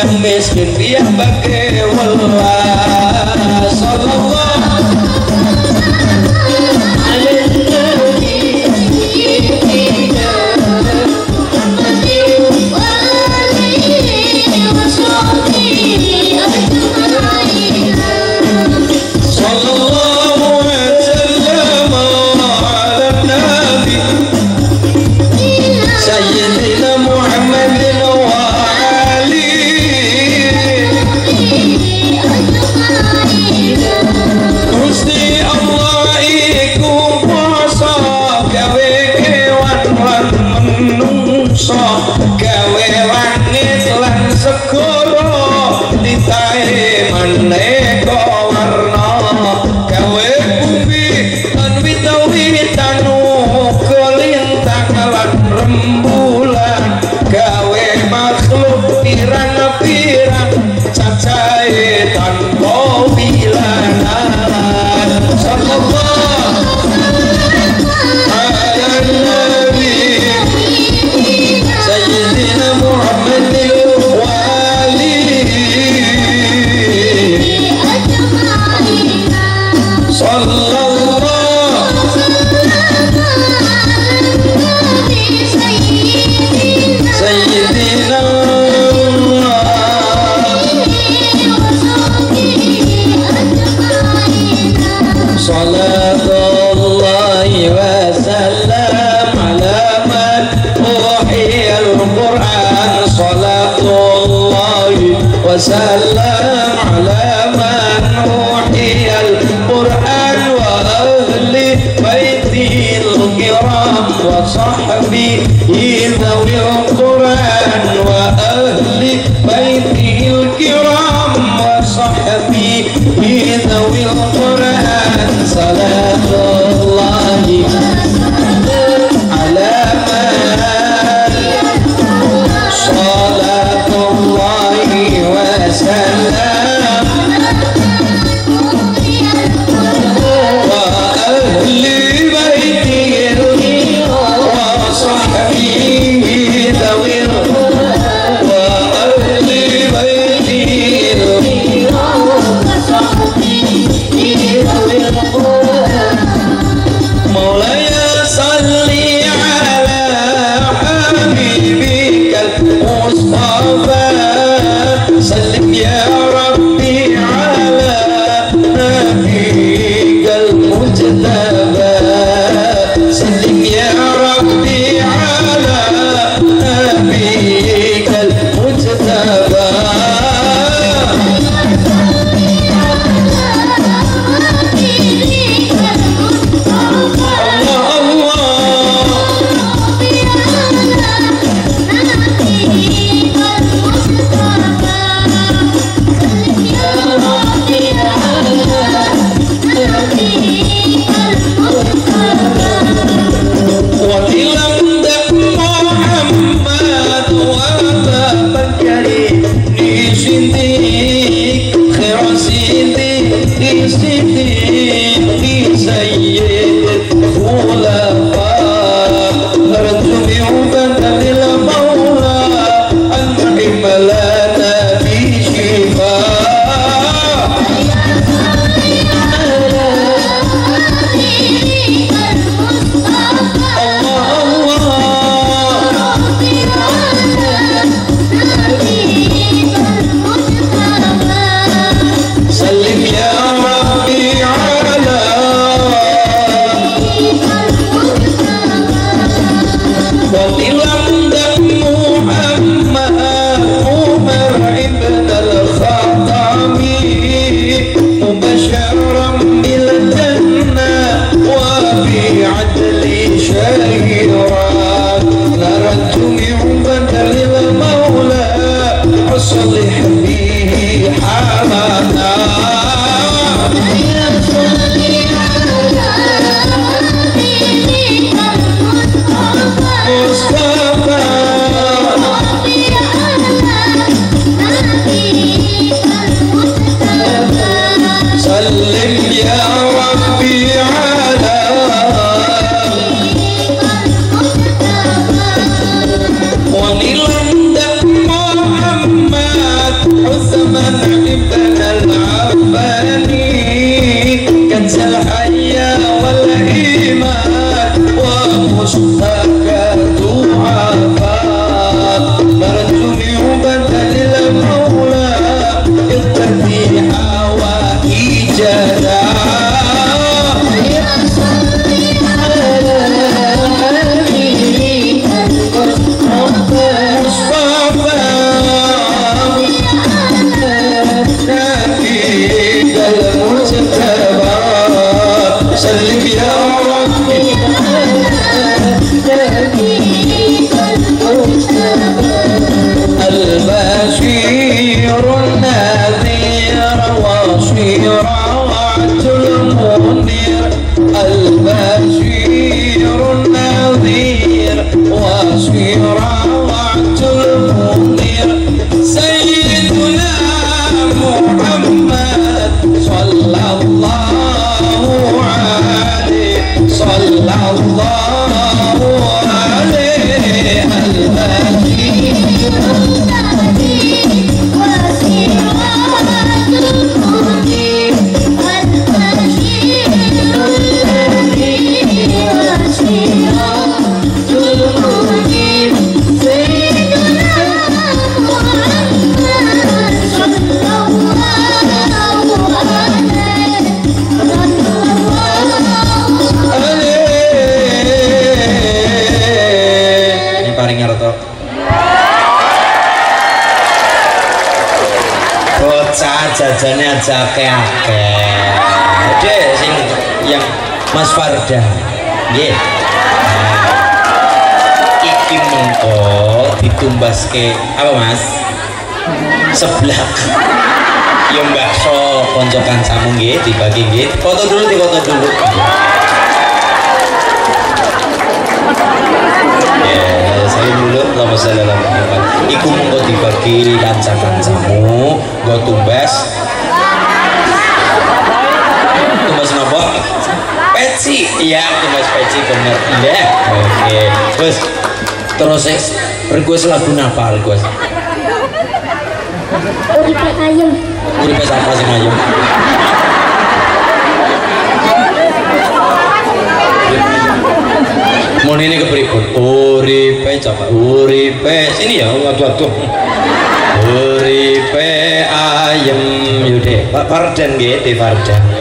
yang miskin dia bagai welas Sallallahu حسما عبنا العفان aja akeh-akeh. Dek sing yang Mas Farda. Nggih. Nah, Iki mengko ditumbaske apa Mas? Seblak. Ya bakso konco kancamu nggih dibagi nggih. Foto dulu di foto dulu. Ya, saya dulu lama saya dalam Muhammad. Iku mengko dibagi kanca-kancamu, nggo tumbas. Tumbas napa? Peci. Iya, tumbas peci bener. Iya. Oke. Terus terus eh, request lagu napa request? Uripe ayem. Uripe sapa sing ayo? Mau ini kepripun? Uripe coba uripe sini ya aduh aduh. Uripe ayem yude. Pak Fardan nggih, Fardan.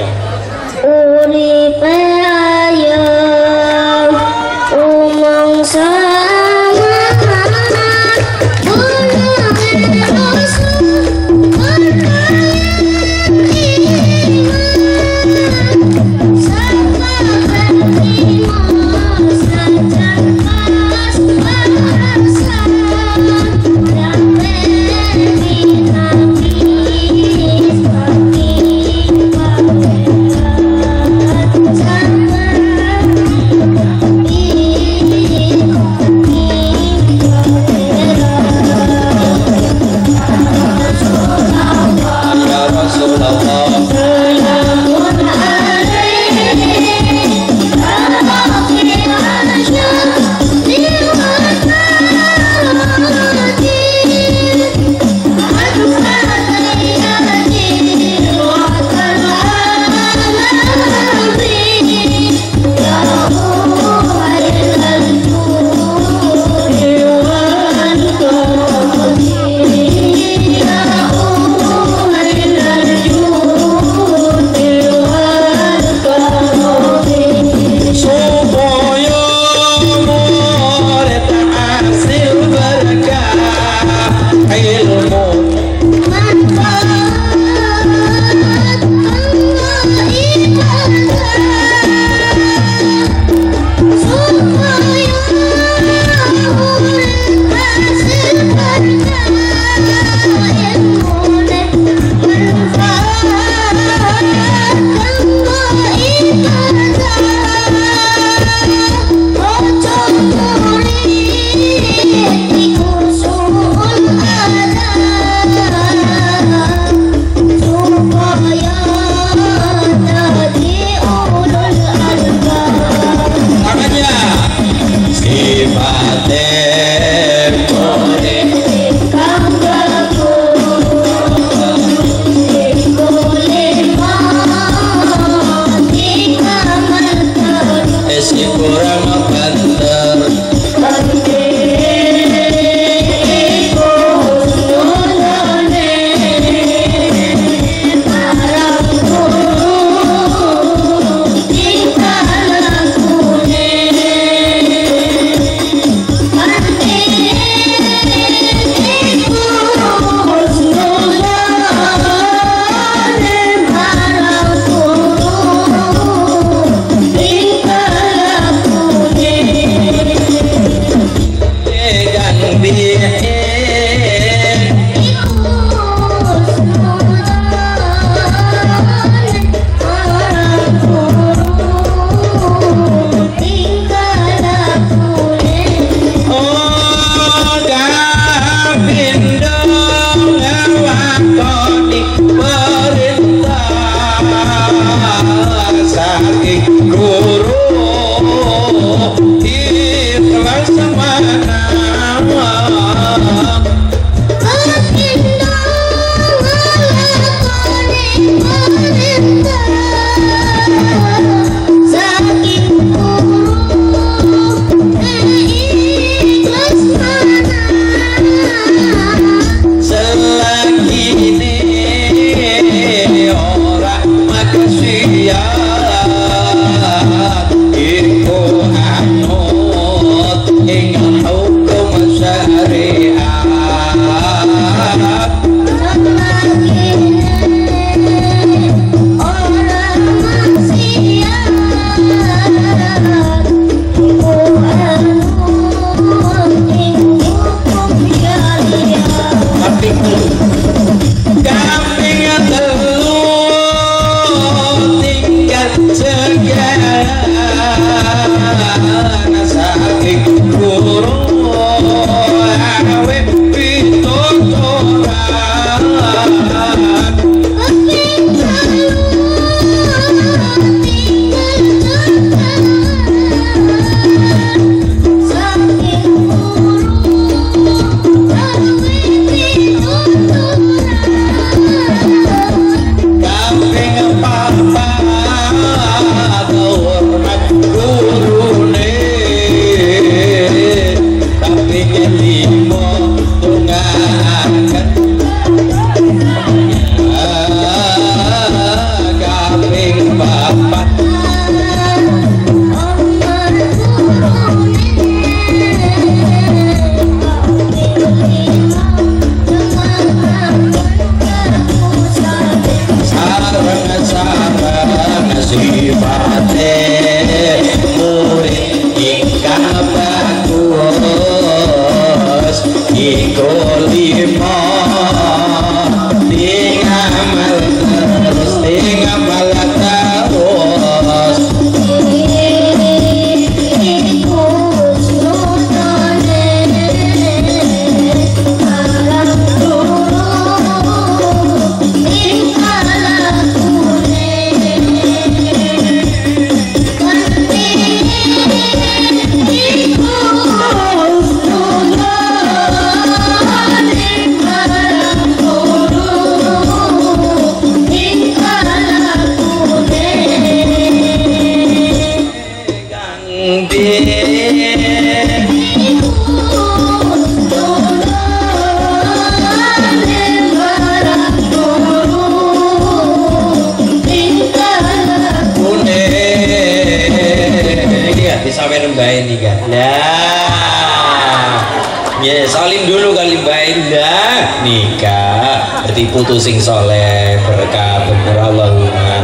Sing soleh berkah bener Allahumma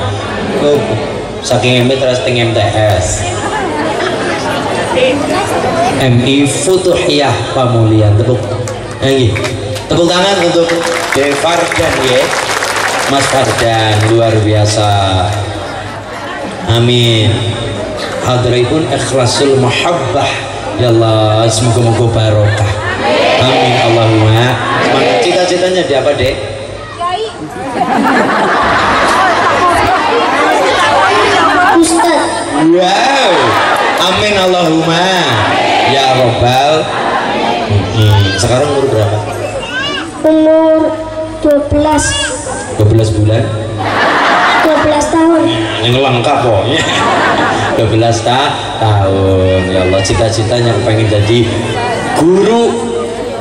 saking emet terus teng MTS MI Futuhiyah Pamulian tepuk lagi tepuk tangan untuk De Fardan ya Mas Fardan luar biasa. Amin. Hadraipun ikhlasul muhabbah ya Allah semoga-moga barokah. Amin Allahumma. Cita-citanya di apa dek Ustaz wow. Amin Allahumma. Ya robbal Hmm, sekarang umur berapa? umur 12 12 bulan? 12 tahun. Ini lengkap pokoknya. 12 ta tahun. Ya Allah cita-citanya pengen jadi guru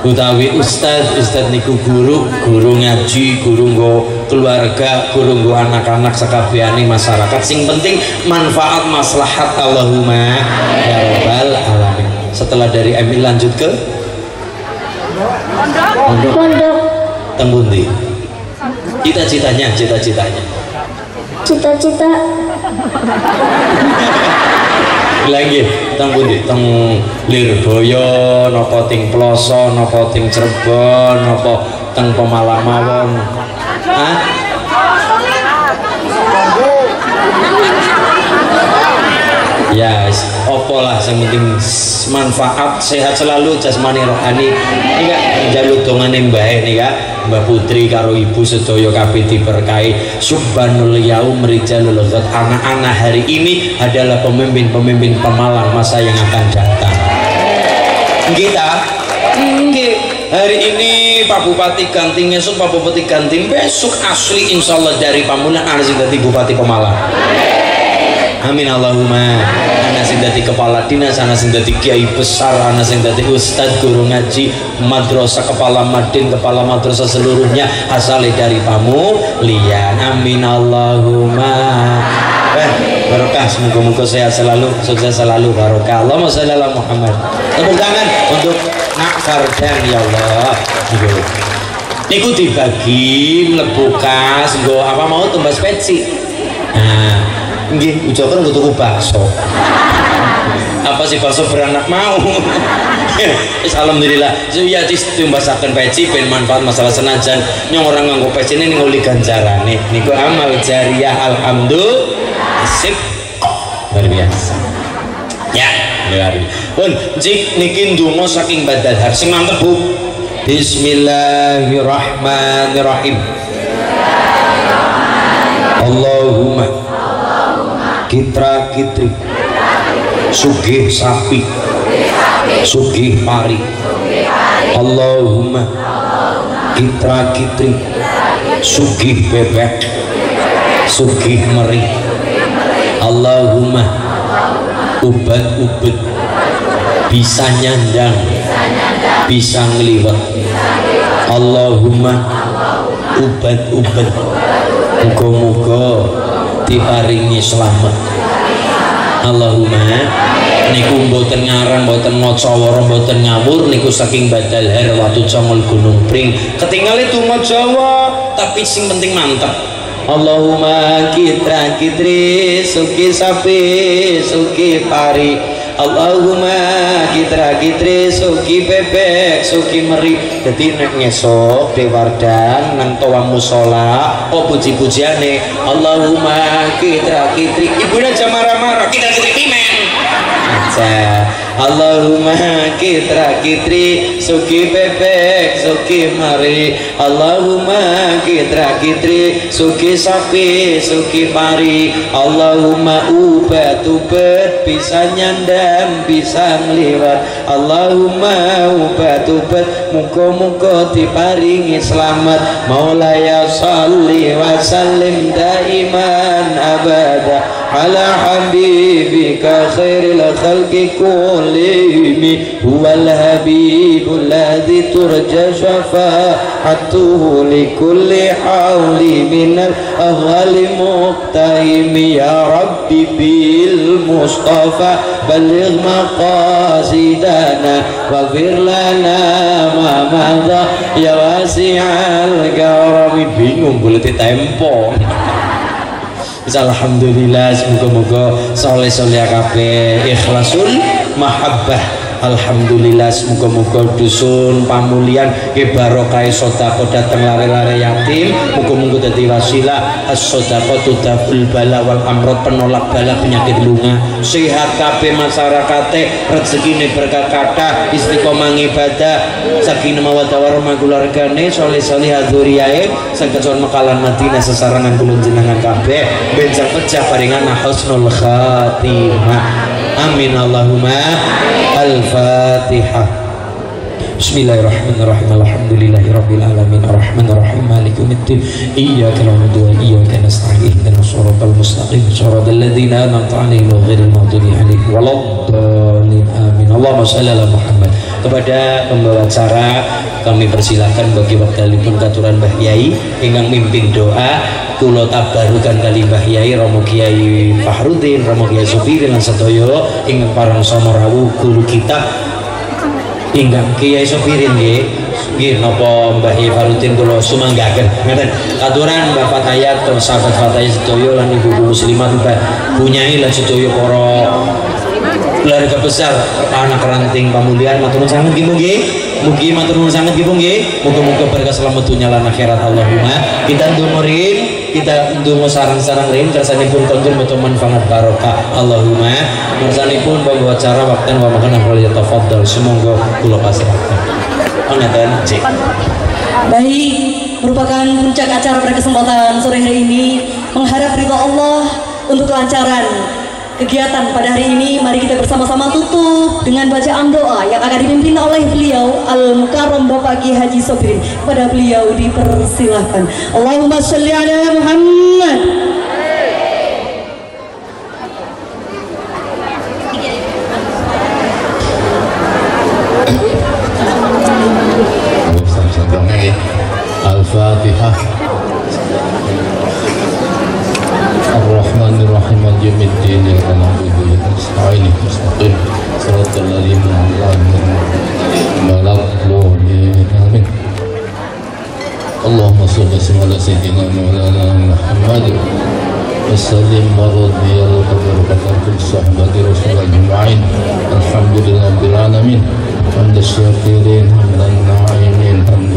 utawi ustad ustad niku guru guru ngaji guru nggo keluarga guru nggo anak-anak sekabiani masyarakat. Sing penting manfaat maslahat Allahumma ya rabbal alamin. Setelah dari Emil lanjut ke? Pondok. Pondok. Tembundi cita-citanya cita-citanya. Cita-cita. Lagi teng pundi teng Lirboyo napa ting Ploso napa ting Cirebon napa teng Pemalang mawon Hah? Ya opo lah yang penting manfaat sehat selalu jasmani rohani. Ini kak jaluk dongane mbah ini kak Mbak Putri karo ibu sedaya kabeh diberkahi. Subhanul yaum rijalul anak-anak hari ini adalah pemimpin-pemimpin pemalang masa yang akan datang. Kita hari ini Pak Bupati ganti esuk Pak Bupati ganti besok asli insya Allah dari Pamulang dadi Bupati Pemalang Amin Allahumma. Ana sing dadi kepala dinas ana sing dadi kiai besar ana sing dadi ustad guru ngaji madrasah kepala madin kepala madrasah seluruhnya. Asale dari pamu lian amin Allahumma. Eh, barokah. Semoga-moga sehat selalu sukses selalu. Barokah. Allahumma sholli ala Muhammad. Tepuk tangan untuk Nak Fardan ya Allah. Niku. Niku dibagi mlebu kas nggo apa mau tumbas peci. Nah, nggih ujokan nggo tuku bakso. Apa sih bakso beranak mau? Wis alhamdulillah. Ya ditumbasaken peci ben manfaat masalah senajan nyong orang nganggo peci ini nguli ganjarane. Niku amal jariah alhamdulillah. Sip luar biasa ya luar biasa pun jik niki ndonga saking badal har sing mantep Bu Bismillahirrahmanirrahim Allahumma kitra kitri. Sugih sapi sugih pari Allahumma. Kitra kitri. Sugih bebek. Sugih meri. Allahumma. Ubat ubet. Bisa nyandang. Bisa ngeliwat Allahumma. Ubat ubet. Muga-muga diparingi selamat. Allahumma niku mboten ngarang mboten maca wara mboten ngawur niku saking badal her watu congol gunung pring. Ketinggal itu Jawa tapi sing penting mantep. Allahumma kitra kitri suki sapi suki pari Allahumma kitra kitri suki bebek suki meri. Jadi nek ngesok dewardan nang toa musola oh puji-pujiane? Allahumma kitra kitri ibu aja marah-marah kita kitri pimen aja Allahumma kitra kitri suki bebek suki mari. Allahumma kitra kitri suki sapi suki pari. Allahumma ubat ubat bisa nyandang bisa ngeliwat Allahumma ubat ubat muka-muka diparingi selamat. Maulaya salli wa sallim daiman abada ala habibika khairil khalqi كلهم. هو الحبيب الذي ترجى شفاعته لكل حول من الأهل مقتهم يا ربي بالمصطفى بلغ مقاصدنا واغفر لنا ما مضى. يا واسع الكرم. Bingung boleh tempo. Alhamdulillah semoga-moga soleh soleh kabeh ikhlasul mahabbah Alhamdulillah semoga-moga dusun pamulian ke barokah sedekah datang lare-lare yatim. Muga-muga dadi wasilah as-sedekah bala wal amrod penolak bala penyakit lunga. Sehat kabeh masyarakate rezekine berkah kathah istiqomah ibadah. Sakinah mawaddah warahmah keluargane soleh-soleh dzuriyae sakecon mekalan Madinah sesarangan kula jenengan kabeh. Benjang pecah paringan husnul khatimah amin Allahumma. Al-fatihah Bismillahirrahmanirrahim. Alhamdulillahi Rabbil Alamin. Ar-Rahmanirrahim. Malik Umiddin Iyaka na'budu wa iyaka nasta'in. Ihdinas siratal mustaqim. Siratal ladzina an'amta 'alaihim ghairil maghdubi 'alaihim waladdallin. Amin. Allahumma shalli ala Muhammad. Kepada pembawa acara kami persilahkan bagi waktalipun katuran Mbah Yai ingkang mimpin doa kula tabarukan kali Mbah Yai Romo Kiai Fahrudin Romo Kiai Sufirin lan sedaya. Ingkang parang sono rawuh guru kita ingkang Kiai Sofirin nggih? Nggih napa Mbah Yai Farudin kula sumanggaken ngaten katuran Mbah Fatayat sahabat Fatayat sedaya lan ibu-ibu muslimat Mbah Bunyai lan sedaya para keluarga besar anak ranting pamulian matur nuwun sanget nggih mugi mugi matur nuwun sanget nggih nggih. Muga-muga berkah selamat dunya lan akhirat. Allahumma. Kita ndumurin kita ndonga sarang-sarang lain kersanipun kondur betul manfaat barokah. Allahumma kersanipun bawa acara waktu wa makan afdal yatafaddal semoga kula pasrahkan. Onatan cek Baik, merupakan puncak acara pada kesempatan sore hari ini. Mengharap ridho Allah untuk kelancaran kegiatan pada hari ini. Mari kita bersama-sama tutup dengan bacaan doa yang akan dipimpin oleh beliau Al Mukarram Bapak Ki Haji Sobirin. Kepada beliau dipersilahkan. Allahumma sholli ala Muhammad. وسلم ورضي الله كل صحبة رسول أجمعين. الحمد لله رب العالمين. حمد الشاكرين حمد الناعمين حمد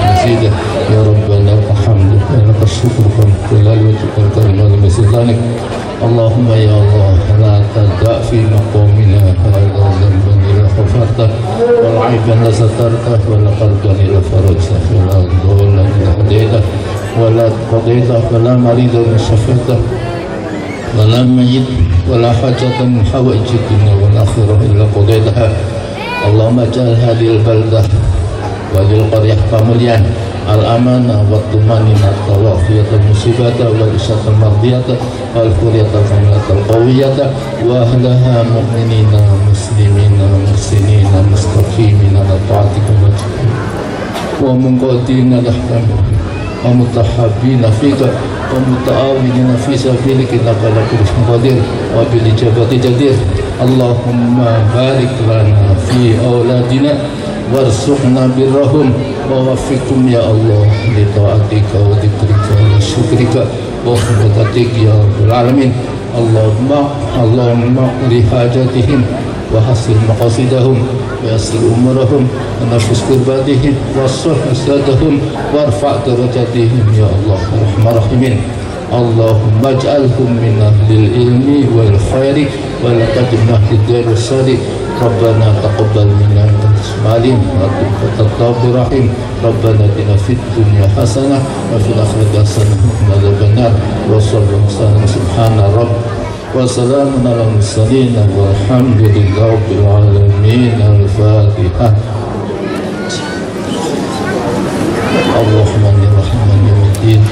مزيدا يا ربنا الحمد لك الشكر فانت لا وجهك الكريم ولمثل ذلك اللهم يا الله لا تدع في مقامنا هذا ذنبا إلا غفرته. والعيبا لسترته ولا قلبا إلا فرجته ولا ضالا إلا هديته ولا قضيته ولا مريضا إلا شفيته ولا ميت ولا حاجة من حوائج الدنيا والآخرة إلا قضيتها اللهم اجعل هذه البلدة وهذه القرية kemuliaan الأمانة والطمأنينة والعافية المصيبة والإشاءة المرضية والفرية الكاملة القوية وأهلها مؤمنين مسلمين محسنين مستقيمين على طاعتك ومنقادين الأحكام ومتحابين فيك ومتعاونين في سبيلك إنك على كل شيء قدير وبالإجابة جدير اللهم بارك لنا في أولادنا وارزقنا برهم ووفقهم يا الله لطاعتك وذكرك وشكرك وخدمتك يا رب العالمين اللهم اللهم لحاجاتهم وحصل مقاصدهم ويسر أمورهم ونفس كرباتهم واصلح أسدادهم وارفع درجاتهم يا الله الرحمن الرحيم اللهم اجعلهم من أهل العلم والخير ولا تجعلنا أهل الدار والشر ربنا تقبل منا انت العليم وانت التواب الرحيم ربنا اتنا في الدنيا حسنه وفي الاخره حسنه وقنا عذاب النار وصلى الله وسلم سبحان رب وسلام على المرسلين والحمد لله رب العالمين الفاتحة. الرحمن الرحيم يوم الدين.